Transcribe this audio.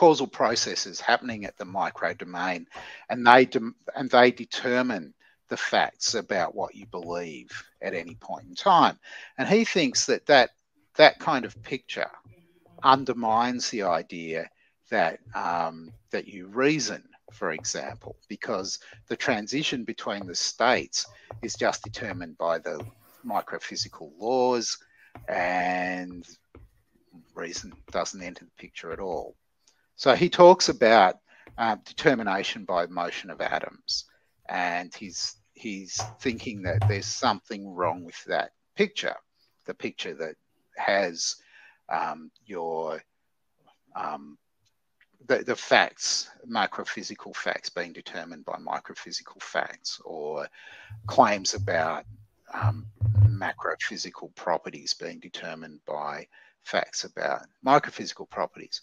causal processes happening at the micro domain, and they de- and they determine the facts about what you believe at any point in time. And he thinks that that that kind of picture undermines the idea that um, that you reason, for example, because the transition between the states is just determined by the microphysical laws, and reason doesn't enter the picture at all. So he talks about uh, determination by motion of atoms, and he's he's thinking that there's something wrong with that picture, the picture that has um, your um, the, the facts, macrophysical facts being determined by microphysical facts, or claims about um, macrophysical properties being determined by facts about microphysical properties.